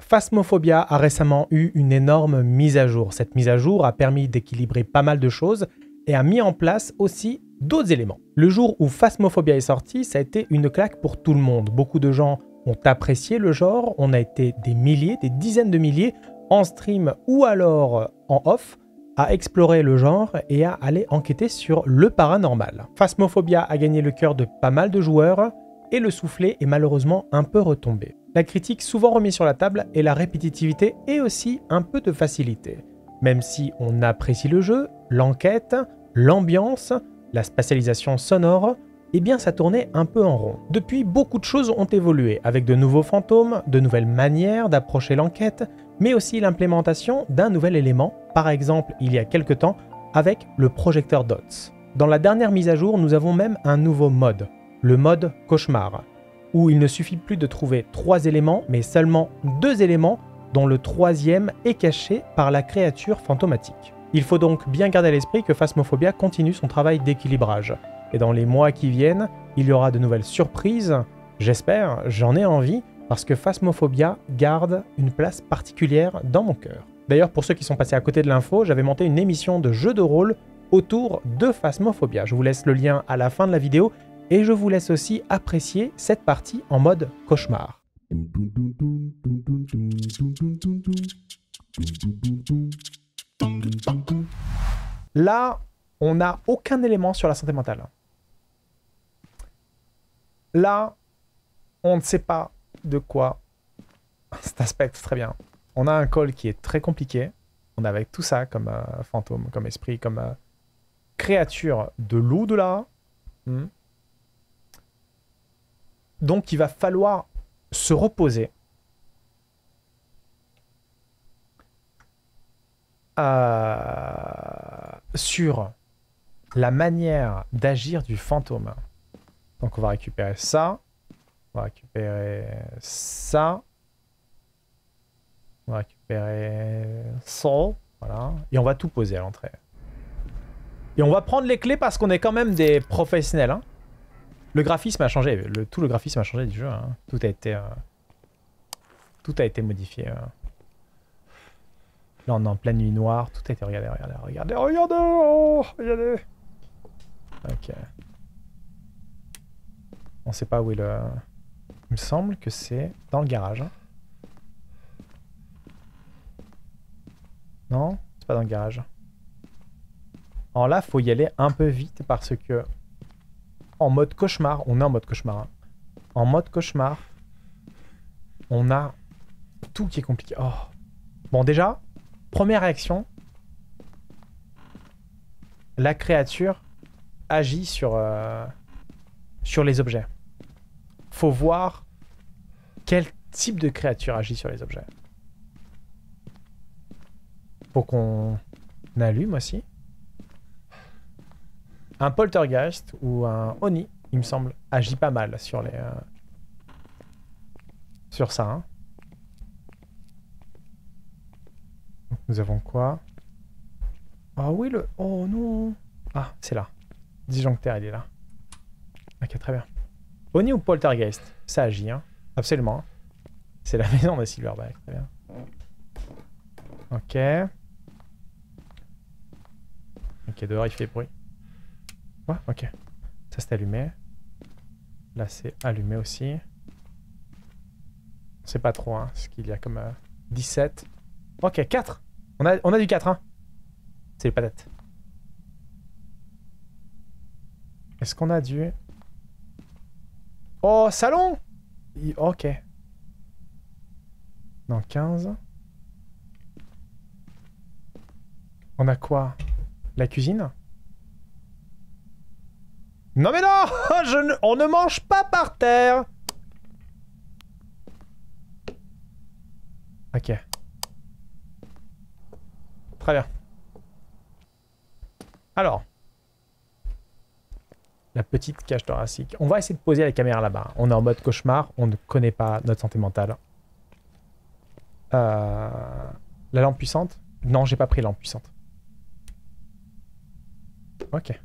Phasmophobia a récemment eu une énorme mise à jour. Cette mise à jour a permis d'équilibrer pas mal de choses et a mis en place aussi d'autres éléments. Le jour où Phasmophobia est sorti, ça a été une claque pour tout le monde. Beaucoup de gens ont apprécié le genre, on a été des milliers, des dizaines de milliers en stream ou alors en off à explorer le genre et à aller enquêter sur le paranormal. Phasmophobia a gagné le cœur de pas mal de joueurs et le soufflet est malheureusement un peu retombé. La critique souvent remise sur la table est la répétitivité et aussi un peu de facilité. Même si on apprécie le jeu, l'enquête, l'ambiance, la spatialisation sonore, eh bien ça tournait un peu en rond. Depuis, beaucoup de choses ont évolué, avec de nouveaux fantômes, de nouvelles manières d'approcher l'enquête, mais aussi l'implémentation d'un nouvel élément, par exemple il y a quelque temps avec le projecteur DOTS. Dans la dernière mise à jour, nous avons même un nouveau mode, le mode cauchemar, où il ne suffit plus de trouver trois éléments, mais seulement deux éléments, dont le troisième est caché par la créature fantomatique. Il faut donc bien garder à l'esprit que Phasmophobia continue son travail d'équilibrage, et dans les mois qui viennent, il y aura de nouvelles surprises, j'espère, j'en ai envie, parce que Phasmophobia garde une place particulière dans mon cœur. D'ailleurs, pour ceux qui sont passés à côté de l'info, j'avais monté une émission de jeu de rôle autour de Phasmophobia. Je vous laisse le lien à la fin de la vidéo et je vous laisse aussi apprécier cette partie en mode cauchemar. Là, on n'a aucun élément sur la santé mentale. Là, on ne sait pas de quoi cet aspect très bien. On a un call qui est très compliqué. On a avec tout ça comme euh, fantôme, comme esprit, comme euh, créature de l'au-delà. Hmm. Donc il va falloir se reposer. Euh, sur la manière d'agir du fantôme. Donc on va récupérer ça. On va récupérer ça. On va récupérer ça. Voilà. Et on va tout poser à l'entrée. Et on va prendre les clés parce qu'on est quand même des professionnels. Hein. Le graphisme a changé. Tout le graphisme a changé du jeu. Hein. Tout a été... Euh, tout a été modifié. Hein. Là, on est en pleine nuit noire. Tout a été... Regardez, regardez, regardez, regardez, oh, regardez. Ok. On sait pas où est le... Il me semble que c'est dans le garage. Hein. Non C'est pas dans le garage. Alors là, faut y aller un peu vite parce que en mode cauchemar, on est en mode cauchemar. Hein. En mode cauchemar, on a tout qui est compliqué. Oh. Bon, déjà, première réaction, la créature agit sur, euh, sur les objets. Faut voir quel type de créature agit sur les objets. Faut qu'on allume aussi. Un poltergeist ou un Oni, il me semble, agit pas mal sur les... Euh, sur ça. Hein. nous avons quoi? Ah oui, le... Oh non Ah, c'est là. Disjoncteur, il est là. Ok, très bien. Oni ou poltergeist Ça agit, hein Absolument. C'est la maison de Silverback, très bien. Ok. Ok, dehors il fait bruit. Ouais, ok. Ça c'est allumé. Là c'est allumé aussi. C'est pas trop, hein, ce qu'il y a comme 17. Euh, ok, 4 on a, du 4, hein C'est les patates. Est-ce qu'on a du... Oh, salon Ok. Dans 15. On a quoi? La cuisine? Non mais non Je On ne mange pas par terre Ok. Très bien. Alors la petite cage thoracique. On va essayer de poser la caméra là-bas. On est en mode cauchemar, on ne connaît pas notre santé mentale. Euh, la lampe puissante? Non, j'ai pas pris la lampe puissante. Ok.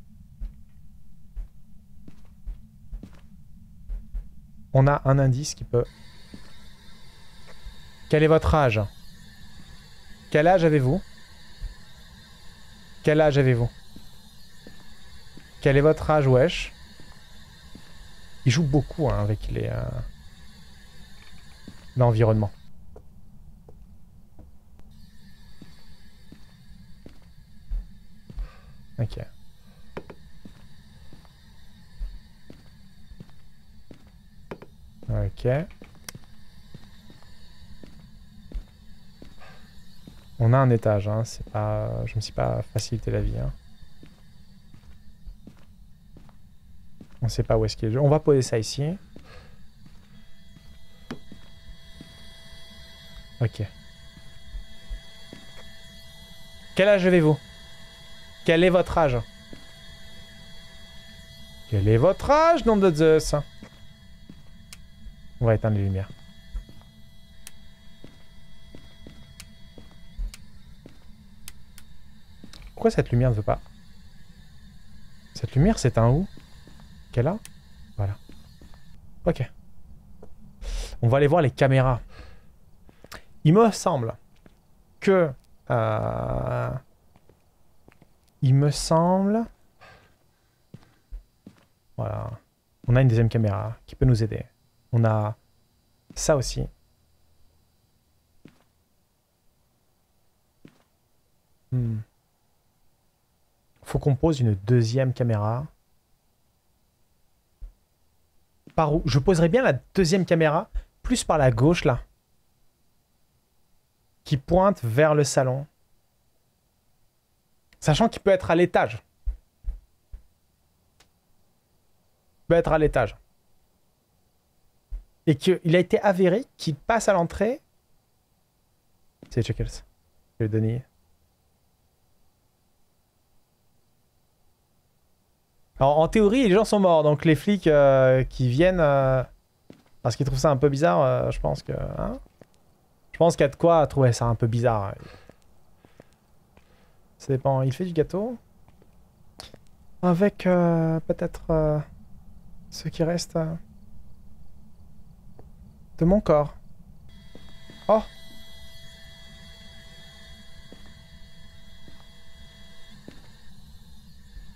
On a un indice qui peut. Quel est votre âge? Quel âge avez-vous? Quel âge avez-vous? Quel est votre âge, wesh? Il joue beaucoup hein, avec les... Euh, l'environnement. Ok. Ok. On a un étage, hein. C'est pas... Je me suis pas facilité la vie, hein. On sait pas où est-ce qu'il est. On va poser ça ici. Ok. Quel âge avez-vous? Quel est votre âge? Quel est votre âge, nom de Zeus? On va éteindre les lumières. Pourquoi cette lumière ne veut pas? Cette lumière, c'est un où? Quelle a? Voilà. Ok. On va aller voir les caméras. Il me semble que... Euh, il me semble... Voilà. On a une deuxième caméra qui peut nous aider. On a ça aussi. Hmm. Faut qu'on pose une deuxième caméra. Par où? Je poserai bien la deuxième caméra, plus par la gauche, là qui pointe vers le salon. Sachant qu'il peut être à l'étage. peut être à l'étage. Et qu'il a été avéré qu'il passe à l'entrée. C'est Chuckles. Le Denis. Alors, en théorie, les gens sont morts. Donc, les flics euh, qui viennent. Euh, parce qu'ils trouvent ça un peu bizarre, euh, je pense que. Hein je pense qu'il y a de quoi trouver ça un peu bizarre. Ça dépend. Il fait du gâteau. Avec peut-être ce qui reste de mon corps. Oh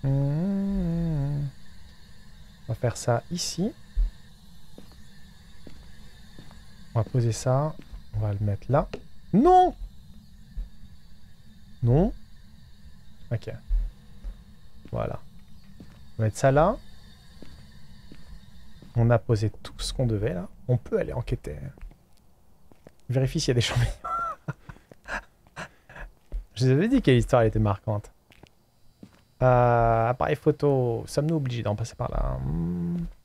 mmh. On va faire ça ici. On va poser ça. On va le mettre là. Non Non Ok. Voilà. On va mettre ça là. On a posé tout ce qu'on devait là. On peut aller enquêter. Vérifie s'il y a des champignons. Je vous avais dit que l'histoire était marquante. Euh, appareil photo. Sommes-nous obligés d'en passer par là?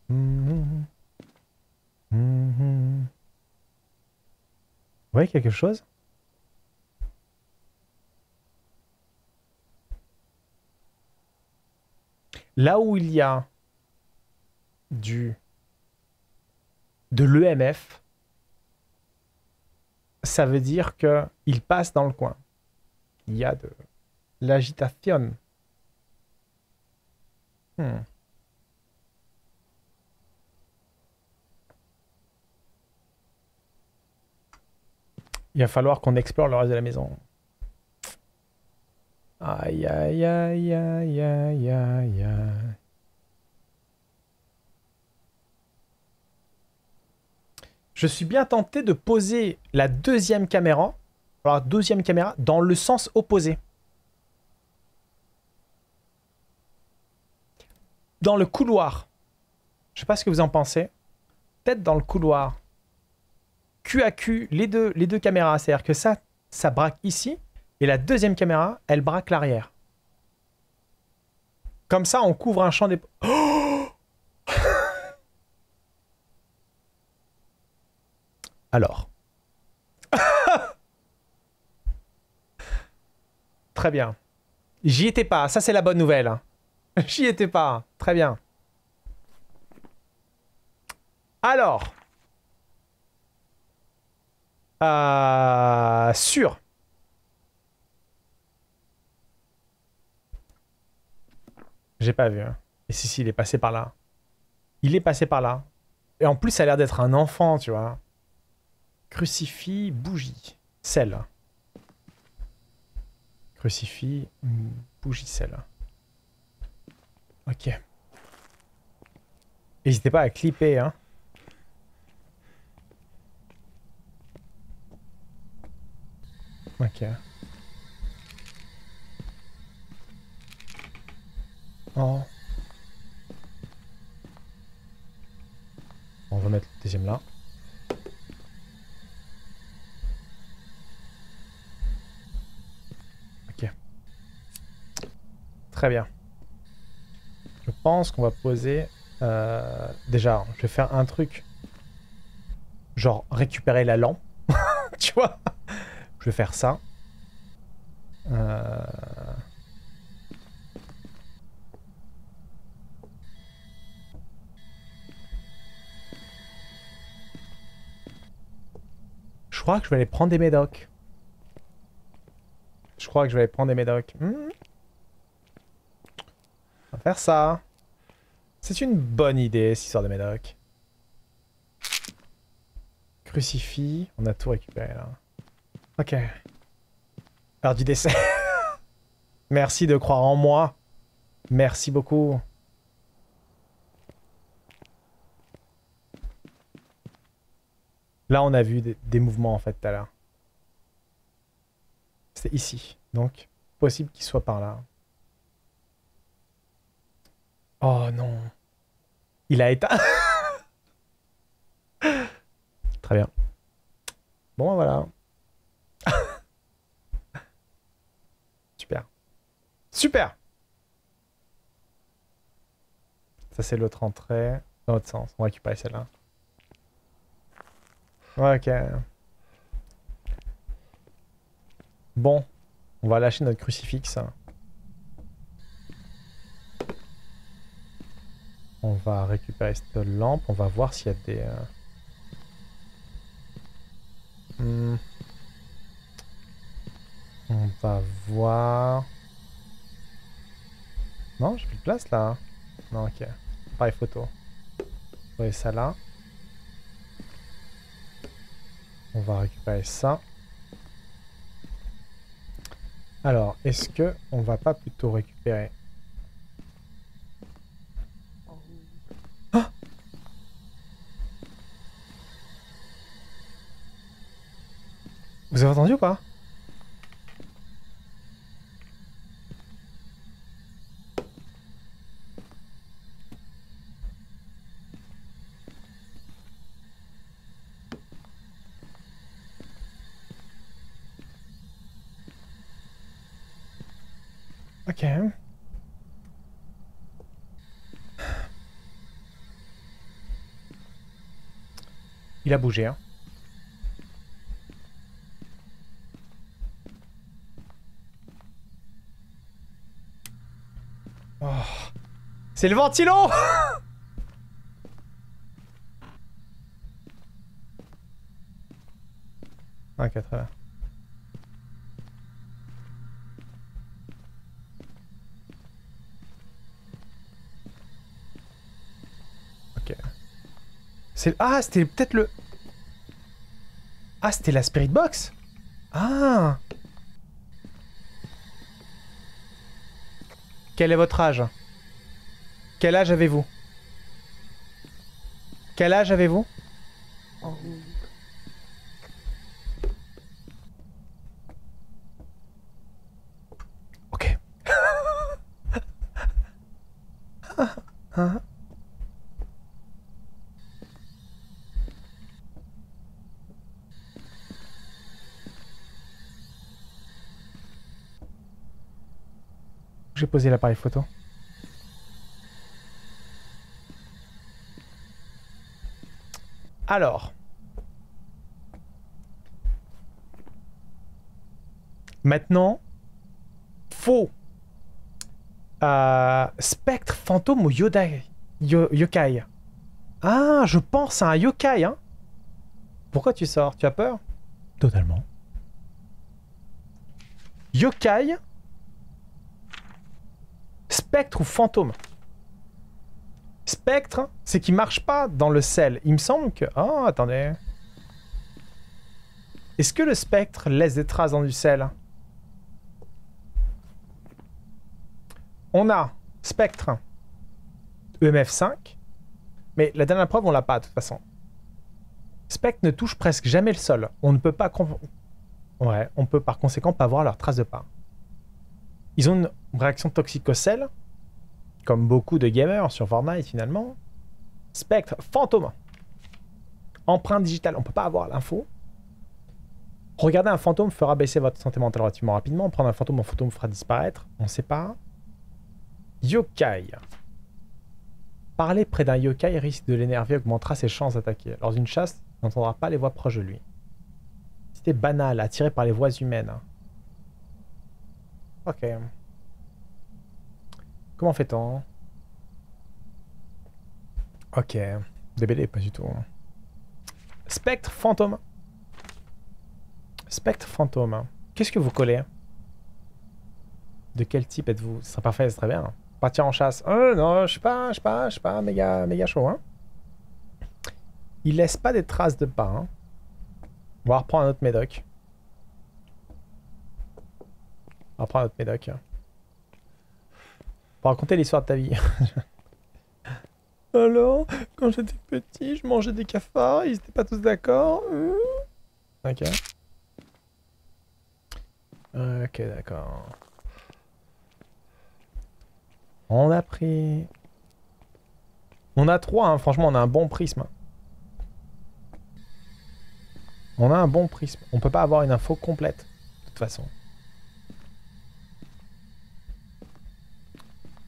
Mmh. Vous voyez quelque chose? Là où il y a du de l'EMF, ça veut dire que il passe dans le coin. Il y a de l'agitation. Hmm. Il va falloir qu'on explore le reste de la maison. Aïe, aïe, aïe, aïe, aïe, aïe, aïe. Je suis bien tenté de poser la deuxième caméra, la deuxième caméra, dans le sens opposé. Dans le couloir. Je sais pas ce que vous en pensez. Peut-être dans le couloir. Q à Q, les deux, les deux caméras. C'est-à-dire que ça, ça braque ici. Et la deuxième caméra, elle braque l'arrière. Comme ça, on couvre un champ des... Alors. Très bien. J'y étais pas. Ça, c'est la bonne nouvelle. Hein. J'y étais pas. Très bien. Alors. Euh, sûr. J'ai pas vu. Hein. Et si, si, il est passé par là. Il est passé par là. Et en plus, ça a l'air d'être un enfant, tu vois. Crucifix, bougie, sel. Crucifix, bougie, sel. Ok. N'hésitez pas à clipper, hein. Ok. Oh. On va mettre le deuxième là. Ok. Très bien. Je pense qu'on va poser... Euh, déjà, je vais faire un truc. Genre récupérer la lampe. tu vois Je vais faire ça. Euh... Je crois que je vais aller prendre des médocs. Je crois que je vais aller prendre des médocs. Hmm. On va faire ça. C'est une bonne idée, cette histoire de médocs. Crucifix. On a tout récupéré là. Ok. Heure du décès. Merci de croire en moi. Merci beaucoup. Là, on a vu des, mouvements, en fait, tout à l'heure. C'est ici. Donc, possible qu'il soit par là. Oh non. Il a éteint. Très bien. Bon, voilà. Super. Super Ça, c'est l'autre entrée. Dans l'autre sens. On va celle-là. Ok. Bon, on va lâcher notre crucifix. On va récupérer cette lampe, on va voir s'il y a des... Euh, hmm. On va voir... Non, j'ai plus de place là. Non, ok. Pareil photo. Vous voyez ça là. On va récupérer ça. Alors, est-ce que on va pas plutôt récupérer... Vous avez entendu ou pas? Ok. Il a bougé, hein. Oh. C'est le ventilo Ok, très bien. Ah, c'était peut-être le... Ah, c'était la Spirit Box. Ah. Quel est votre âge? Quel âge avez-vous Quel âge avez-vous Ok. j'ai posé l'appareil photo Alors. Maintenant, faux. Euh, spectre, fantôme ou yokai yokai Ah, je pense à un yokai, hein Pourquoi tu sors? Tu as peur? Totalement. Yokai Spectre ou fantôme? Spectre, c'est qui marche pas dans le sel. Il me semble que... Oh, attendez. Est-ce que le spectre laisse des traces dans du sel? On a spectre EMF 5, mais la dernière preuve, on l'a pas de toute façon. Spectre ne touche presque jamais le sol. On ne peut pas... Ouais, on peut par conséquent pas voir leurs traces de pas. Ils ont une réaction toxique au sel, comme beaucoup de gamers sur Fortnite finalement. Spectre, fantôme. Empreinte digitale, on peut pas avoir l'info. Regarder un fantôme fera baisser votre santé mentale relativement rapidement. Prendre un fantôme en photo fera disparaître. On sait pas. Yokai. Parler près d'un yokai risque de l'énerver augmentera ses chances d'attaquer. Lors d'une chasse, il n'entendra pas les voix proches de lui. C'était banal, attiré par les voix humaines. Ok. Comment fait-on? Ok. DBD, pas du tout. Spectre fantôme. Spectre fantôme. Qu'est-ce que vous collez? De quel type êtes-vous? Ce serait parfait, c'est très bien. Partir en chasse. Oh non, je sais pas, je sais pas, je sais pas, méga, méga chaud, hein. Il laisse pas des traces de pas, hein. On va reprendre un autre médoc. On va reprendre un autre médoc. Pour raconter l'histoire de ta vie. Alors, quand j'étais petit, je mangeais des cafards, ils étaient pas tous d'accord. Euh. Ok. Ok, d'accord. On a pris... On a trois, hein. franchement, on a un bon prisme. On a un bon prisme. On peut pas avoir une info complète, de toute façon.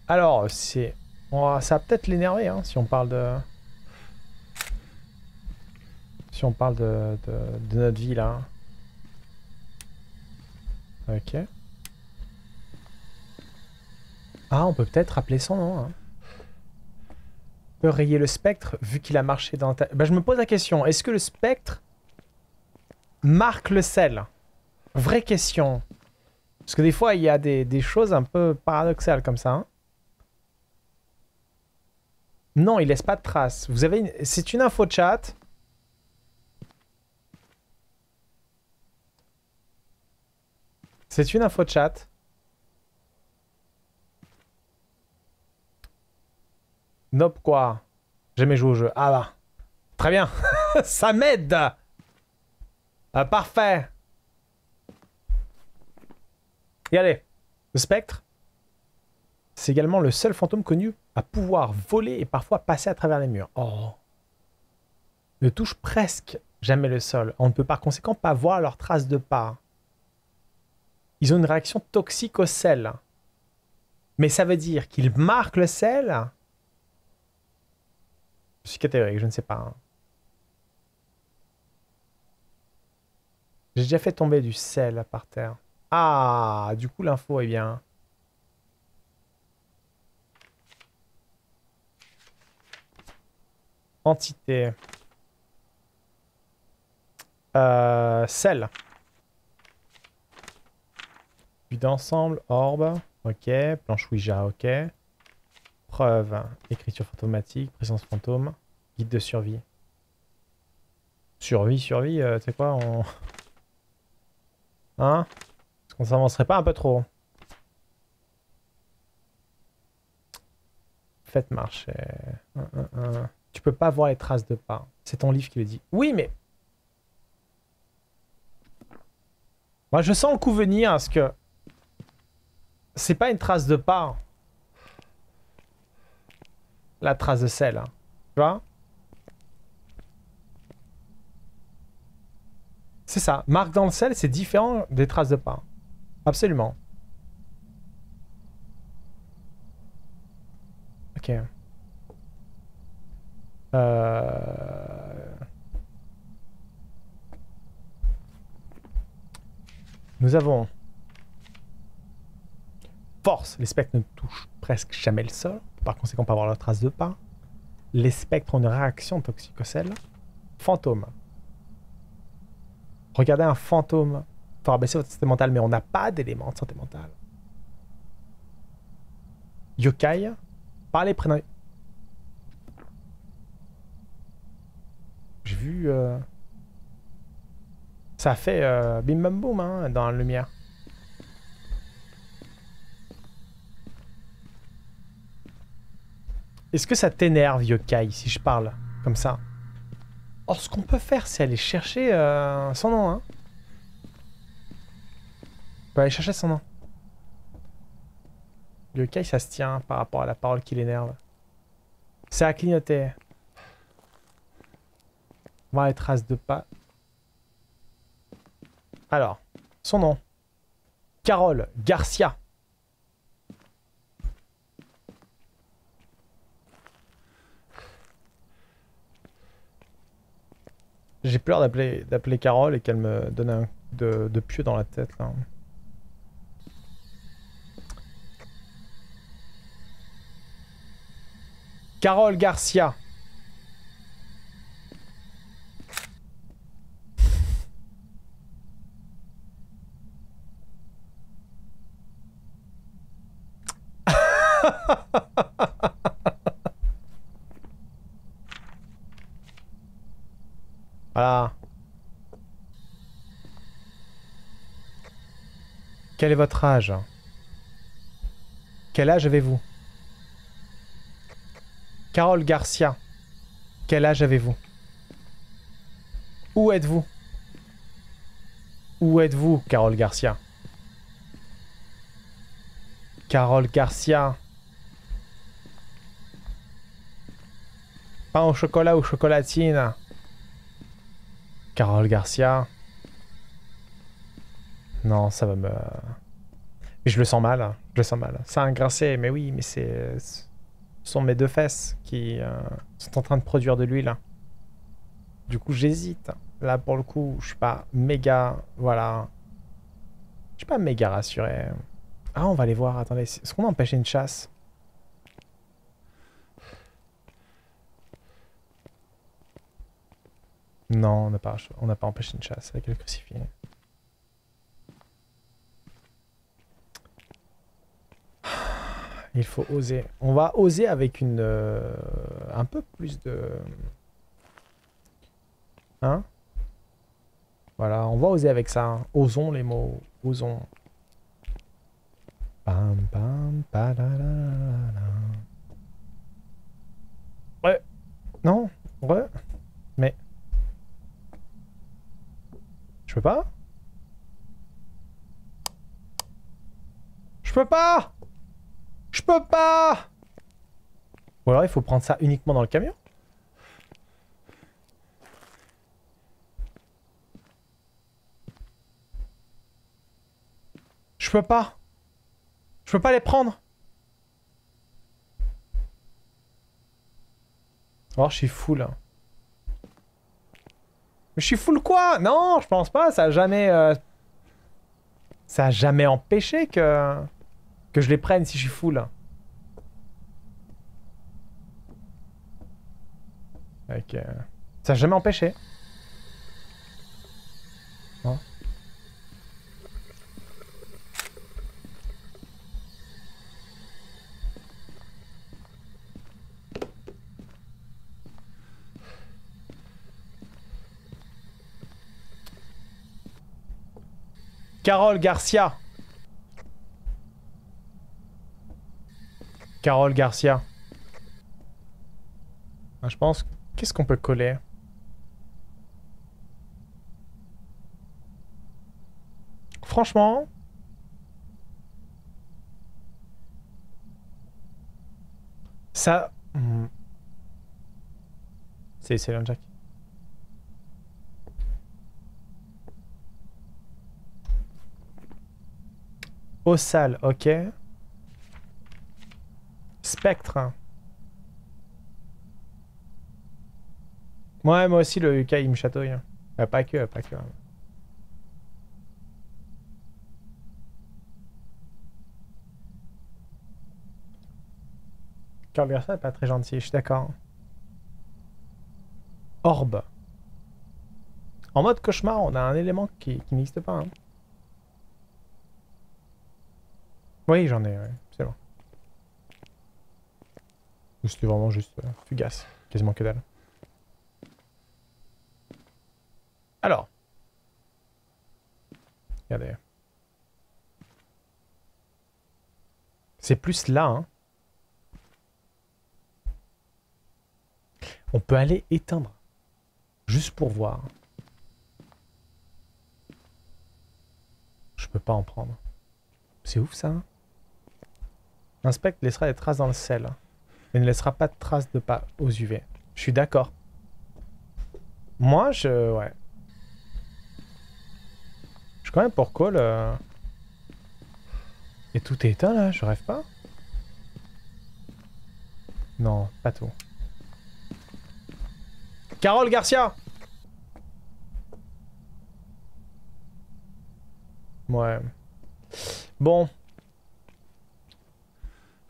Alors, ça va peut-être l'énerver, hein, si on parle de... Si on parle de, de notre vie, là. Ok. Ah, on peut peut-être rappeler son nom. Hein. On peut rayer le spectre vu qu'il a marché dans ta... Bah, je me pose la question. Est-ce que le spectre marque le sel? Vraie question. Parce que des fois, il y a des, choses un peu paradoxales comme ça. Hein. Non, il laisse pas de traces. Vous avez C'est une info chat. C'est une info chat. Nope quoi Jamais joué au jeu. Ah bah. Très bien. Ça m'aide. Ah, parfait. Et allez. Le spectre. C'est également le seul fantôme connu à pouvoir voler et parfois passer à travers les murs. Oh. Ne touche presque jamais le sol. On ne peut par conséquent pas voir leurs traces de pas. Ils ont une réaction toxique au sel. Mais ça veut dire qu'ils marquent le sel? Je suis catégorique, je ne sais pas. Hein. J'ai déjà fait tomber du sel par terre. Ah, du coup l'info est bien. Entité. Euh, sel. Vue d'ensemble, orbe. Ok. Planche Ouija, ok. Preuve, écriture fantomatique, présence fantôme, guide de survie. Survie, survie, euh, tu sais quoi, on... Hein? Est-ce s'avancerait pas un peu trop Faites marcher. Tu peux pas voir les traces de pas. C'est ton livre qui le dit. Oui, mais... Moi, je sens le coup venir, parce que... C'est pas une trace de pas la trace de sel. Hein. Tu vois? C'est ça. Marque dans le sel, c'est différent des traces de pas. Absolument. Ok. Euh... Nous avons force. Les spectres ne touchent presque jamais le sol par conséquent pas avoir la trace de pas. Les spectres ont une réaction toxique au. Fantôme. Regardez un fantôme. Faut abaisser votre santé mentale, mais on n'a pas d'élément de santé mentale. Yokai. Parlez près d'un... J'ai Euh, Ça fait euh, bim bam boum hein, dans la lumière. Est-ce que ça t'énerve, Yokai, si je parle comme ça? Or, ce qu'on peut faire, c'est aller chercher euh, son nom. Hein. On peut aller chercher son nom. Yokai, ça se tient par rapport à la parole qui l'énerve. C'est à clignoter. Voir les traces de pas. Alors, son nom. Carole Garcia. J'ai peur d'appeler Carole et qu'elle me donne un de, de pieu dans la tête là. Carole Garcia. voilà. Quel est votre âge? Quel âge avez-vous? Carole Garcia. Quel âge avez-vous? Où êtes-vous? Où êtes-vous, Carole Garcia? Carole Garcia. Pain au chocolat ou chocolatine? Carole Garcia. Non, ça va me... Mais je le sens mal. Hein. Je le sens mal. C'est un grincé, mais oui, mais c'est... Ce sont mes deux fesses qui euh, sont en train de produire de l'huile. Du coup, j'hésite. Là, pour le coup, je suis pas méga... Voilà. Je suis pas méga rassuré. Ah, on va aller voir. Attendez, est-ce qu'on a empêché une chasse? Non, on n'a pas, pas empêché une chasse avec le crucifix. Il faut oser. On va oser avec une... Euh, un peu plus de... Hein? Voilà, on va oser avec ça. Hein. Osons les mots. Osons. Pam, pam, Ouais. Non? Ouais. Mais... Je peux pas? Je peux pas peux pas Ou alors il faut prendre ça uniquement dans le camion Je peux pas. Je peux pas les prendre. Oh, je suis. Hein. Mais je suis full quoi? Non, je pense pas. Ça a jamais... Euh, ça a jamais empêché que... Que je les prenne si je suis full. Euh, Ça n'a jamais empêché. Carole Garcia. Carole Garcia. Ah, je pense... Qu'est-ce qu'on peut coller? Franchement... Ça... Hmm. C'est C'est Jack. Au sale, ok. Spectre. Ouais, moi aussi, le UK, il me chatouille. Hein. Euh, pas que, pas que. Carl Garcia pas très gentil, je suis d'accord. Orbe. En mode cauchemar, on a un élément qui, n'existe pas. Hein. Oui, j'en ai, c'est bon. C'était vraiment juste euh, fugace. Quasiment que dalle. Alors. Regardez. C'est plus là, hein. On peut aller éteindre. Juste pour voir. Je peux pas en prendre. C'est ouf ça. Hein. L'inspect laissera des traces dans le sel. Mais ne laissera pas de traces de pas aux UV. Je suis d'accord. Moi, je... Ouais. Quand même pour call. Euh. Et tout est éteint là, je rêve pas Non, pas tout. Carole Garcia Ouais. Bon.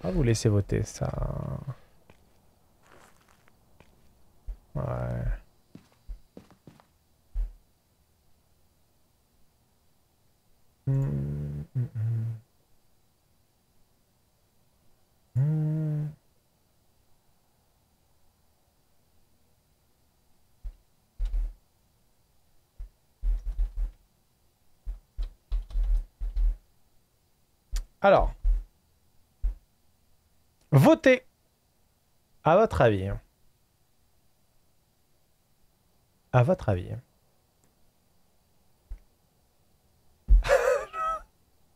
On va vous laisser voter ça. Ouais. Alors, votez. À votre avis. À votre avis.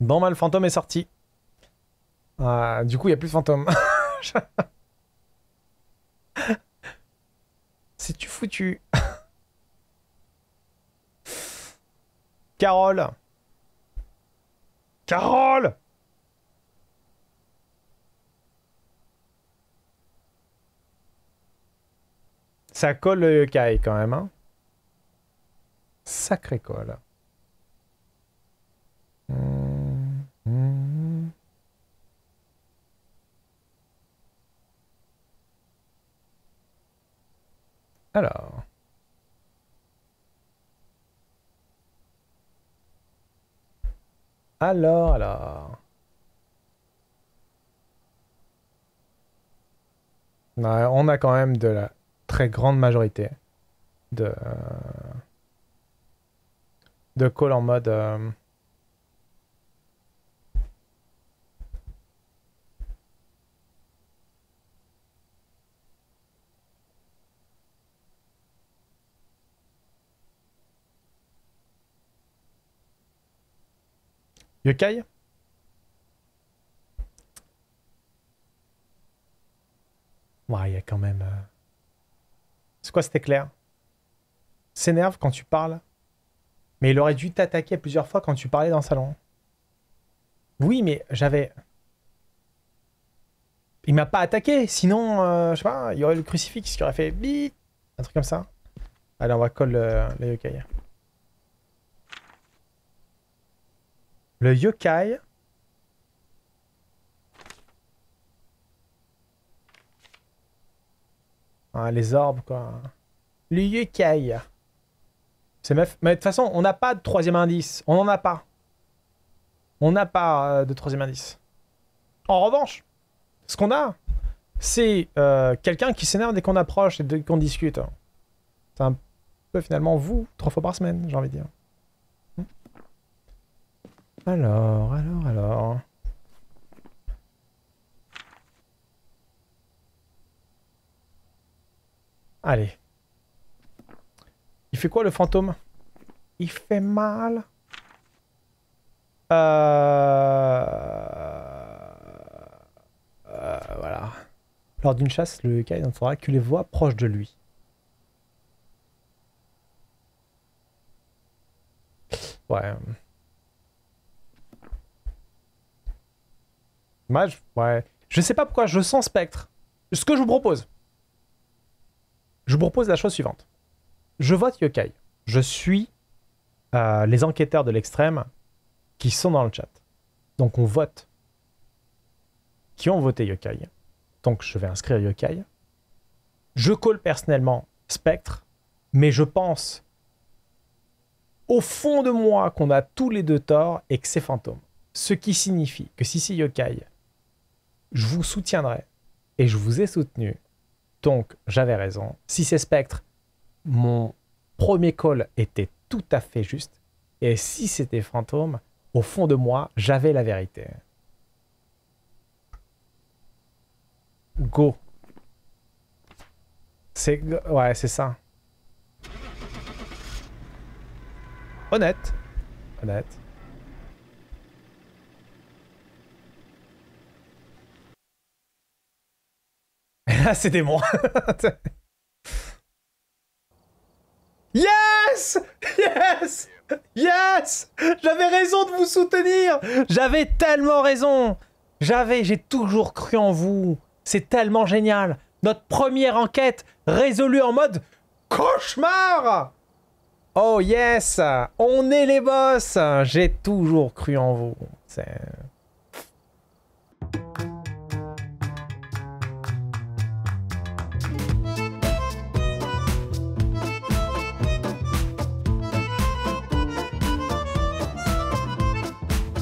Bon, mal, le fantôme est sorti. Ah, du coup, il n'y a plus de fantôme. C'est-tu foutu? Carole Carole Ça colle le caille quand même, hein Sacré colle. Hum, Alors. Alors, alors. on a quand même de la très grande majorité de, de call en mode euh, Yokai? Ouais, il y a quand même... Euh, c'est quoi cet éclair? S'énerve quand tu parles. Mais il aurait dû t'attaquer plusieurs fois quand tu parlais dans le salon. Oui, mais j'avais... Il m'a pas attaqué, sinon, euh, je sais pas, il y aurait le crucifix qui aurait fait bip, un truc comme ça. Allez, on va coller le, le yokai. Le yokai. Les orbes, quoi. Le yokai. C'est. Mais de toute façon, on n'a pas de troisième indice. On n'en a pas. On n'a pas euh, de troisième indice. En revanche, ce qu'on a, c'est euh, quelqu'un qui s'énerve dès qu'on approche et qu'on discute. C'est un peu finalement vous, trois fois par semaine, j'ai envie de dire. Alors, alors, alors. Allez. Il fait quoi le fantôme? Il fait mal. Euh... Euh, voilà. Lors d'une chasse, le Kai entendra que les voix proches de lui. Ouais. Mage, ouais. Je sais pas pourquoi je sens Spectre. Ce que je vous propose, je vous propose la chose suivante. Je vote Yokai. Je suis euh, les enquêteurs de l'extrême qui sont dans le chat. Donc on vote. Qui ont voté Yokai. Donc je vais inscrire Yokai. Je colle personnellement Spectre, mais je pense au fond de moi qu'on a tous les deux tort et que c'est fantôme. Ce qui signifie que si c'est Yokai, je vous soutiendrai et je vous ai soutenu. Donc, j'avais raison. Si c'est Spectre, mon premier call était tout à fait juste. Et si c'était fantôme, au fond de moi, j'avais la vérité. Go. C'est... Ouais, c'est ça. Honnête. Honnête. Là, c'était moi. yes Yes Yes J'avais raison de vous soutenir J'avais tellement raison J'avais, j'ai toujours cru en vous. C'est tellement génial. Notre première enquête résolue en mode cauchemar Oh yes On est les boss J'ai toujours cru en vous. C'est...